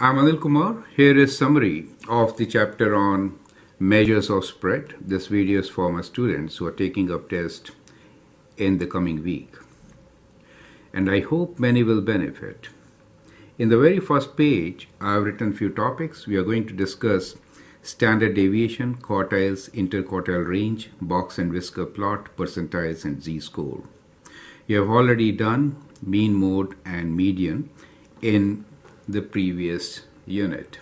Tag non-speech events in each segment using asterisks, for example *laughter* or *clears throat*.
I'm Anil Kumar. Here is summary of the chapter on measures of spread. This video is for my students who are taking up test in the coming week. And I hope many will benefit. In the very first page, I have written few topics. We are going to discuss standard deviation, quartiles, interquartile range, box and whisker plot, percentiles, and z-score. You have already done mean mode and median in the previous unit.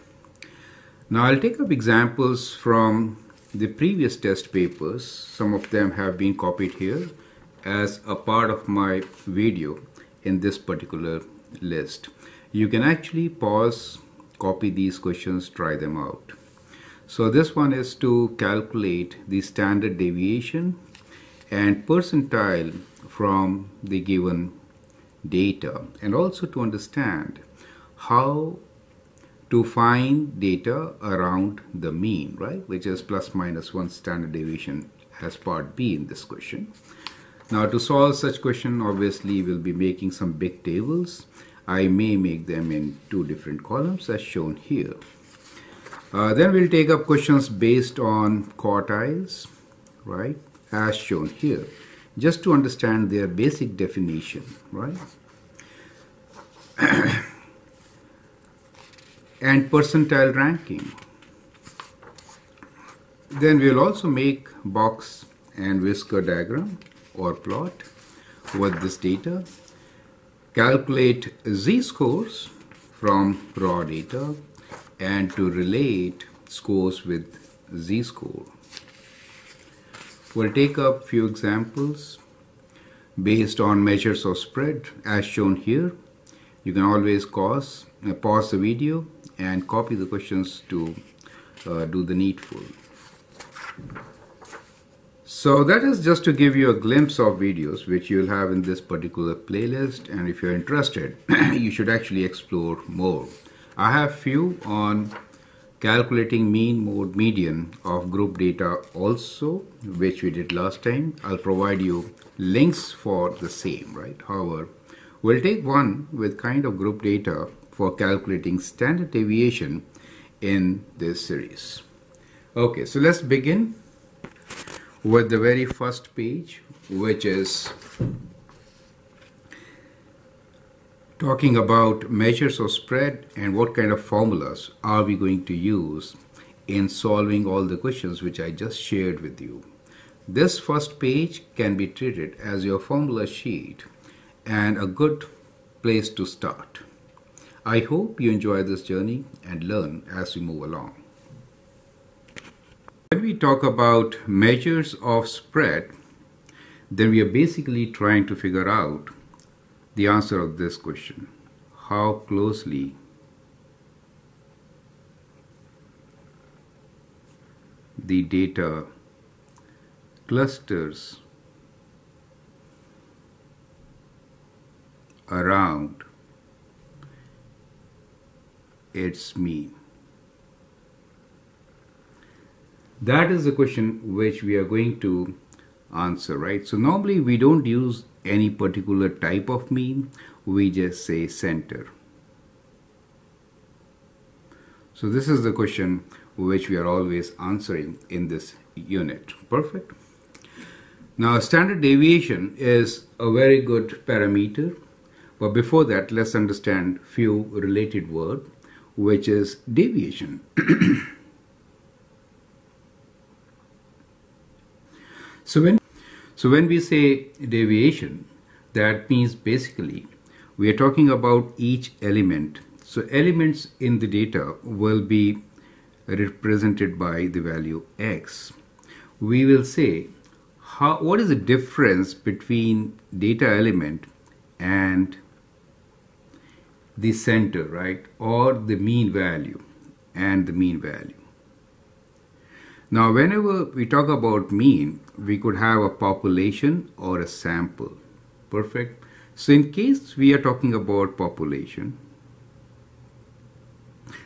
Now I'll take up examples from the previous test papers. Some of them have been copied here as a part of my video in this particular list. You can actually pause, copy these questions, try them out. So this one is to calculate the standard deviation and percentile from the given data and also to understand how to find data around the mean, right? Which is plus minus one standard deviation as part B in this question. Now to solve such question, obviously we'll be making some big tables. I may make them in two different columns as shown here. Uh, then we'll take up questions based on quartiles, right, as shown here, just to understand their basic definition, right? *clears throat* and percentile ranking. Then we'll also make box and whisker diagram or plot with this data, calculate z-scores from raw data and to relate scores with z-score. We'll take up few examples based on measures of spread as shown here. You can always uh, pause the video and copy the questions to uh, do the needful. So that is just to give you a glimpse of videos which you'll have in this particular playlist and if you're interested *clears throat* you should actually explore more. I have few on calculating mean mode median of group data also which we did last time. I'll provide you links for the same right. However, we'll take one with kind of group data for calculating standard deviation in this series. Okay, so let's begin with the very first page which is talking about measures of spread and what kind of formulas are we going to use in solving all the questions which I just shared with you. This first page can be treated as your formula sheet and a good place to start. I hope you enjoy this journey and learn as we move along. When we talk about measures of spread, then we are basically trying to figure out the answer of this question. How closely the data clusters around its mean. That is the question which we are going to answer, right? So normally we don't use any particular type of mean, we just say center. So this is the question which we are always answering in this unit. Perfect. Now standard deviation is a very good parameter. But before that, let's understand few related word, which is deviation. *coughs* so when so when we say deviation, that means basically we are talking about each element. So elements in the data will be represented by the value x. We will say how, what is the difference between data element and the center, right? Or the mean value and the mean value. Now, whenever we talk about mean, we could have a population or a sample. Perfect. So in case we are talking about population,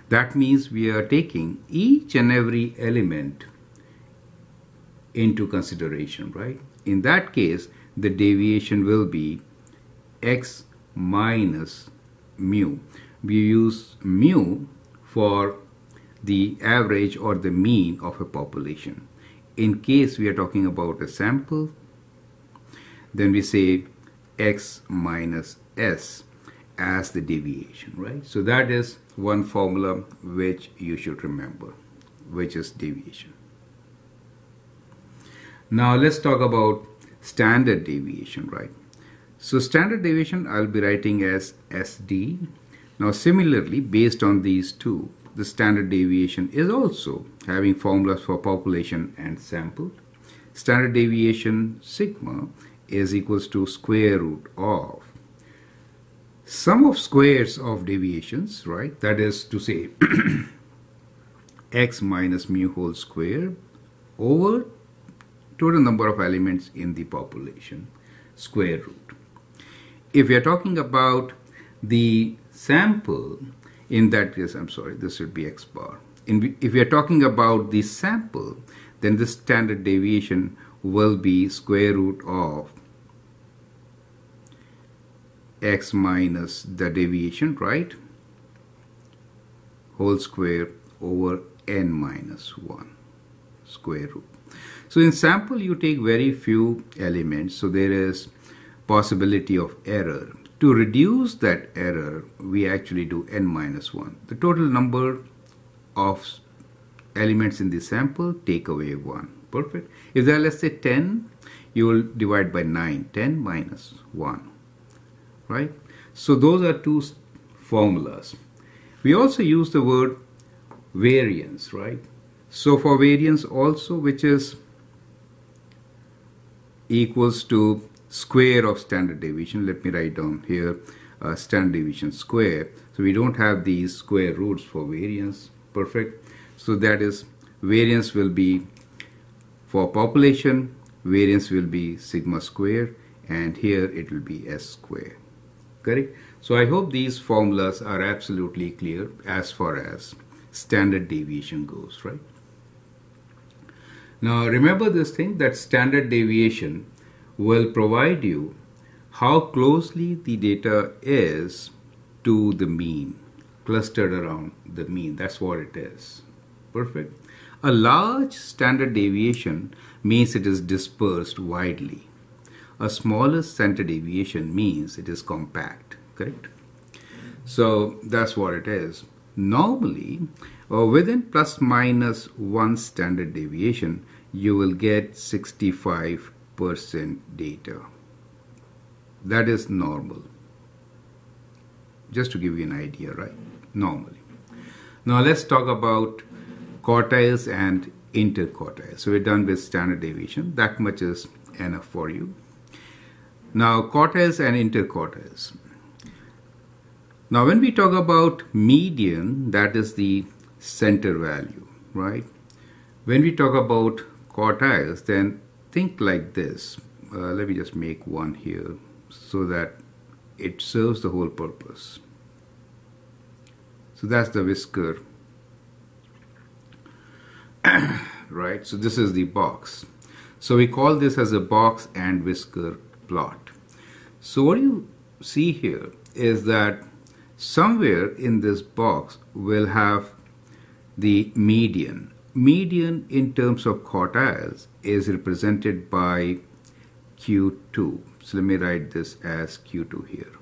that means we are taking each and every element into consideration, right? In that case, the deviation will be x minus mu. We use mu for the average or the mean of a population. In case we are talking about a sample, then we say x minus s as the deviation, right? So that is one formula which you should remember, which is deviation. Now let's talk about standard deviation, right? So standard deviation I'll be writing as SD. Now similarly, based on these two, the standard deviation is also having formulas for population and sample. Standard deviation sigma is equals to square root of sum of squares of deviations, right? That is to say *clears throat* x minus mu whole square over total number of elements in the population square root. If we are talking about the sample, in that case, I'm sorry, this should be x bar. In, if we are talking about the sample, then the standard deviation will be square root of x minus the deviation, right? Whole square over n minus 1 square root. So in sample you take very few elements so there is possibility of error. To reduce that error we actually do n minus 1. The total number of elements in the sample take away 1. Perfect. If there are let's say 10 you will divide by 9. 10 minus 1. Right. So those are two formulas. We also use the word variance, right? So for variance also, which is equals to square of standard deviation. Let me write down here uh, standard deviation square. So we don't have these square roots for variance. Perfect. So that is variance will be for population, variance will be sigma square and here it will be s square. Correct? So I hope these formulas are absolutely clear as far as standard deviation goes, right? Now remember this thing that standard deviation will provide you how closely the data is to the mean, clustered around the mean. That's what it is. Perfect. A large standard deviation means it is dispersed widely. A smaller standard deviation means it is compact, correct? So that's what it is. Normally, uh, within plus minus one standard deviation, you will get 65% data. That is normal. Just to give you an idea, right? Normally. Now let's talk about quartiles and interquartiles. So we're done with standard deviation. That much is enough for you. Now quartiles and interquartiles. Now when we talk about median, that is the center value, right? When we talk about quartiles, then think like this. Uh, let me just make one here so that it serves the whole purpose. So that's the whisker, *coughs* right? So this is the box. So we call this as a box and whisker plot. So what you see here is that somewhere in this box will have the median median in terms of quartiles is represented by Q2. So let me write this as Q2 here.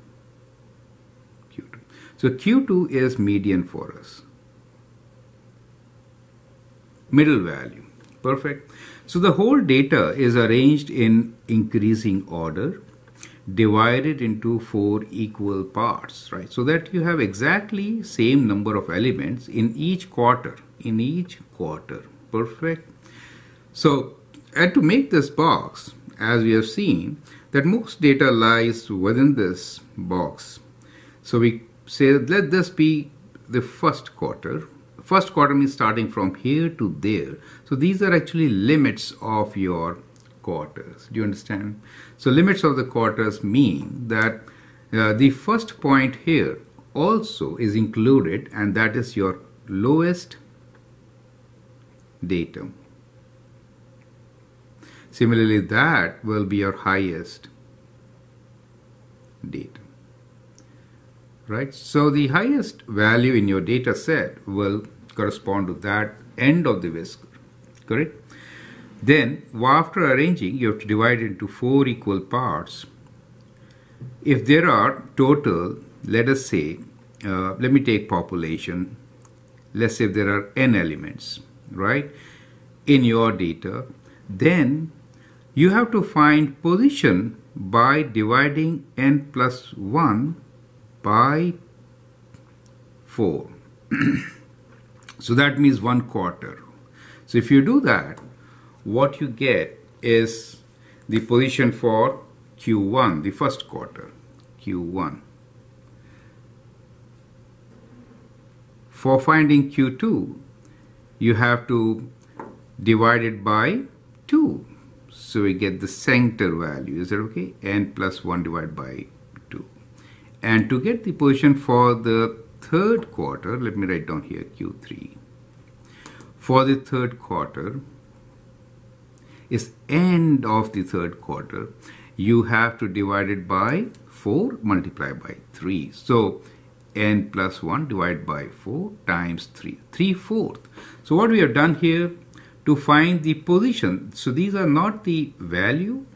Q2. So Q2 is median for us. Middle value. Perfect. So the whole data is arranged in increasing order divided into four equal parts, right? So that you have exactly same number of elements in each quarter in each quarter. Perfect. So, and to make this box, as we have seen, that most data lies within this box. So we say let this be the first quarter. First quarter means starting from here to there. So these are actually limits of your quarters. Do you understand? So limits of the quarters mean that uh, the first point here also is included and that is your lowest datum. Similarly, that will be your highest datum. right? So the highest value in your data set will correspond to that end of the whisker, correct? Then, after arranging, you have to divide it into four equal parts. If there are total, let us say, uh, let me take population. Let's say there are n elements, right, in your data. Then you have to find position by dividing n plus 1 by 4. *clears throat* so that means 1 quarter. So if you do that, what you get is the position for Q1, the first quarter, Q1. For finding Q2, you have to divide it by 2. So we get the center value. Is that okay? n plus 1 divided by 2. And to get the position for the third quarter, let me write down here Q3. For the third quarter, is end of the third quarter, you have to divide it by 4 multiplied by 3. So n plus 1 divided by 4 times 3, 3 fourth. So what we have done here to find the position, so these are not the value,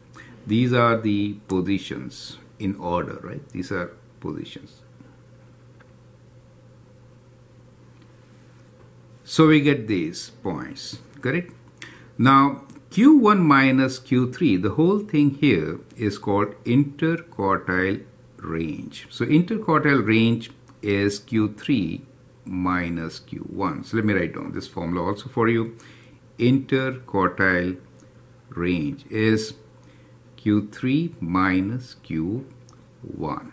these are the positions in order, right? These are positions. So we get these points, correct? Now Q1 minus Q3, the whole thing here is called interquartile range. So interquartile range is Q3 minus Q1. So let me write down this formula also for you. Interquartile range is Q3 minus Q1.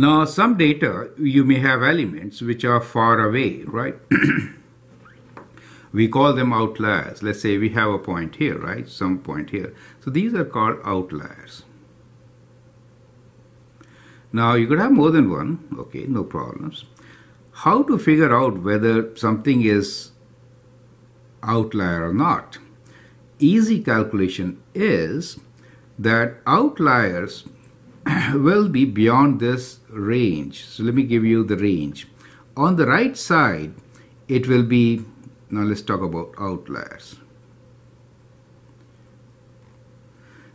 Now some data you may have elements which are far away, right? *clears throat* we call them outliers. Let's say we have a point here, right? Some point here. So these are called outliers. Now you could have more than one, okay, no problems. How to figure out whether something is outlier or not? Easy calculation is that outliers *coughs* will be beyond this range. So let me give you the range. On the right side, it will be now let's talk about outliers.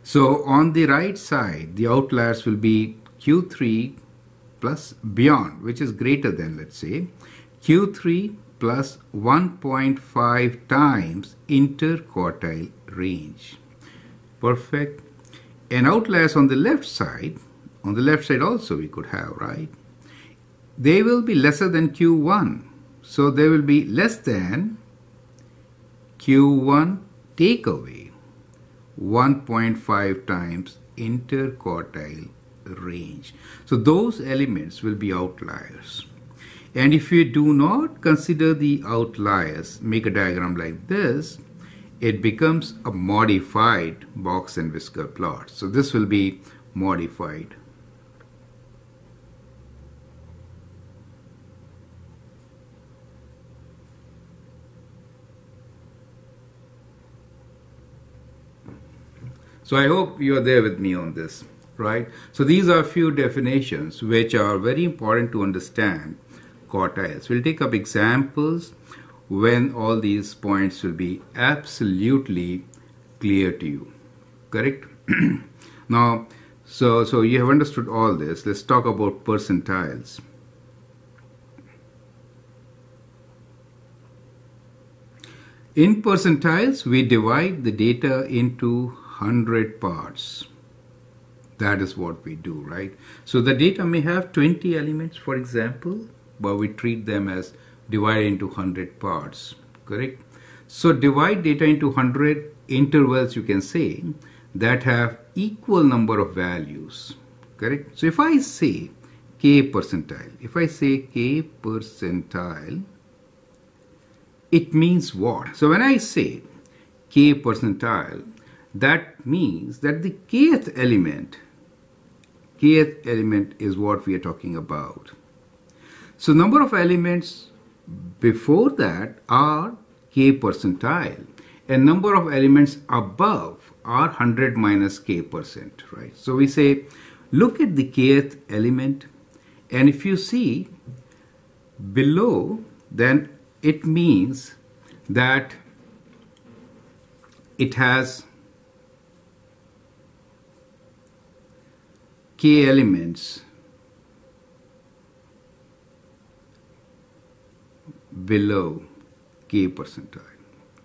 So on the right side, the outliers will be Q3 plus beyond, which is greater than, let's say, Q3 plus 1.5 times interquartile range. Perfect. And outliers on the left side, on the left side also we could have, right? They will be lesser than Q1. So they will be less than Q1 takeaway 1.5 times interquartile range. So those elements will be outliers. And if you do not consider the outliers, make a diagram like this, it becomes a modified box and whisker plot. So this will be modified So I hope you are there with me on this, right? So these are a few definitions which are very important to understand quartiles. We'll take up examples when all these points will be absolutely clear to you. Correct? *clears throat* now, so, so you have understood all this. Let's talk about percentiles. In percentiles, we divide the data into 100 parts. That is what we do, right? So the data may have 20 elements, for example, but we treat them as divided into 100 parts, correct? So divide data into 100 intervals, you can say, that have equal number of values, correct? So if I say k percentile, if I say k percentile, it means what? So when I say k percentile, that means that the kth element, kth element is what we are talking about. So number of elements before that are k percentile and number of elements above are 100 minus k percent, right? So we say, look at the kth element And if you see below, then it means that it has k elements below k percentile.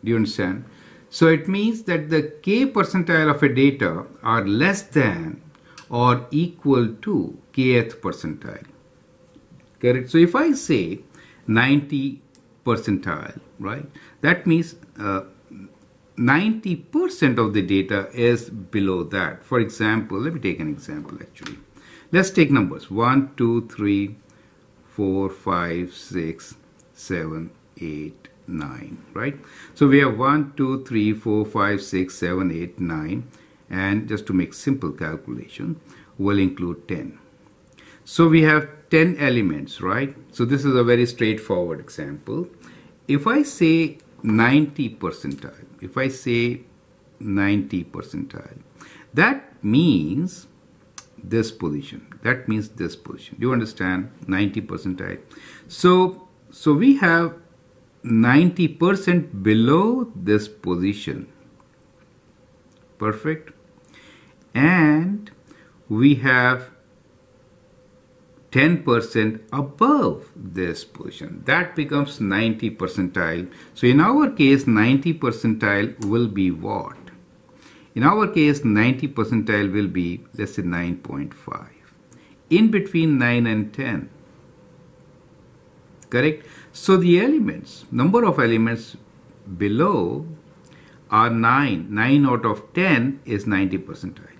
Do you understand? So it means that the k percentile of a data are less than or equal to kth percentile. Correct? So if I say 90 percentile, right, that means uh, 90% uh, of the data is below that. For example, let me take an example actually. Let's take numbers 1, 2, 3, 4, 5, 6, 7, 8, 9, right? So we have 1, 2, 3, 4, 5, 6, 7, 8, 9 and just to make simple calculation we'll include 10. So we have 10 elements, right? So this is a very straightforward example. If I say 90 percentile, if I say 90 percentile, that means this position. That means this position. Do you understand? 90 percentile. So, so we have 90% below this position. Perfect. And we have 10% above this position. That becomes 90 percentile. So in our case, 90 percentile will be what? In our case, 90 percentile will be, let's say 9.5. In between 9 and 10. Correct? So the elements, number of elements below are 9. 9 out of 10 is 90 percentile.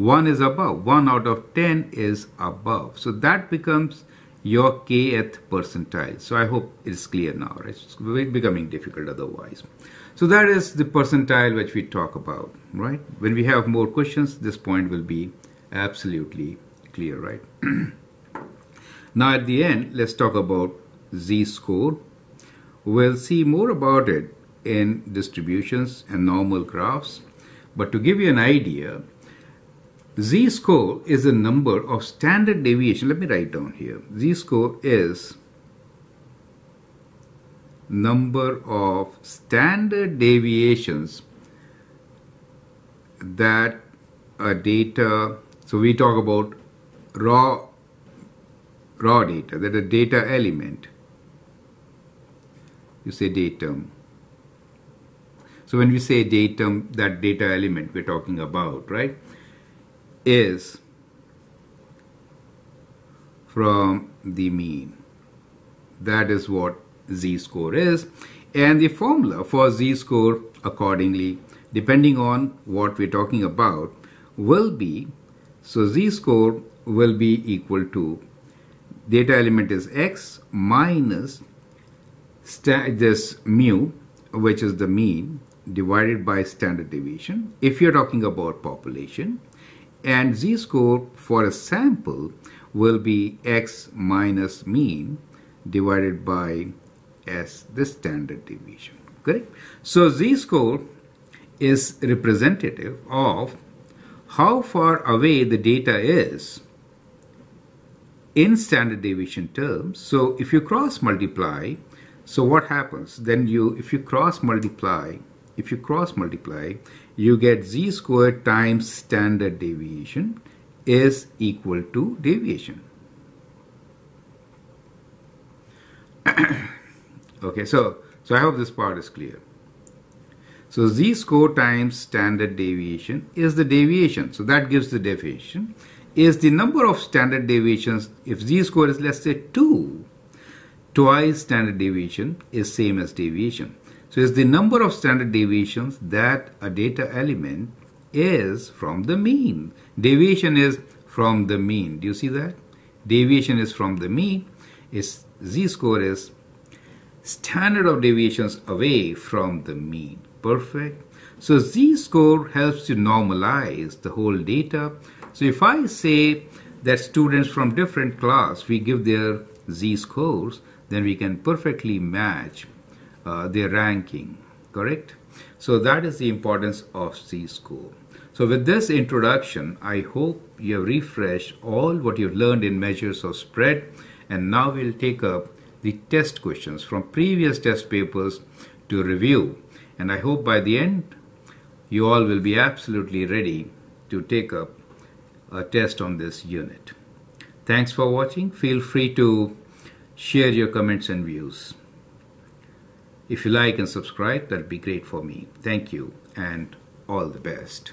1 is above. 1 out of 10 is above. So that becomes your kth percentile. So I hope it's clear now. Right? It's becoming difficult otherwise. So that is the percentile which we talk about, right? When we have more questions, this point will be absolutely clear, right? *clears throat* now at the end, let's talk about z-score. We'll see more about it in distributions and normal graphs. But to give you an idea, z-score is the number of standard deviation. Let me write down here. z-score is number of standard deviations that a data, so we talk about raw raw data, that a data element you say datum. So when we say datum, that data element we're talking about, right, is from the mean. That is what z-score is. And the formula for z-score accordingly, depending on what we're talking about, will be, so z-score will be equal to, data element is x minus this mu, which is the mean, divided by standard deviation, if you're talking about population, and z-score for a sample will be x minus mean divided by s, the standard deviation. Correct? So z-score is representative of how far away the data is in standard deviation terms. So if you cross multiply so what happens? Then you, if you cross multiply, if you cross multiply, you get z score times standard deviation is equal to deviation. *coughs* okay, so, so I hope this part is clear. So z score times standard deviation is the deviation. So that gives the deviation. Is the number of standard deviations, if z score is let's say 2, twice standard deviation is same as deviation. So it's the number of standard deviations that a data element is from the mean. Deviation is from the mean. Do you see that? Deviation is from the mean. Is z-score is standard of deviations away from the mean. Perfect. So z-score helps to normalize the whole data. So if I say that students from different class, we give their z-scores, then we can perfectly match uh, their ranking, correct? So that is the importance of Z-score. So So with this introduction, I hope you have refreshed all what you've learned in measures of spread and now we'll take up the test questions from previous test papers to review and I hope by the end you all will be absolutely ready to take up a test on this unit. Thanks for watching. Feel free to share your comments and views. If you like and subscribe, that'd be great for me. Thank you and all the best.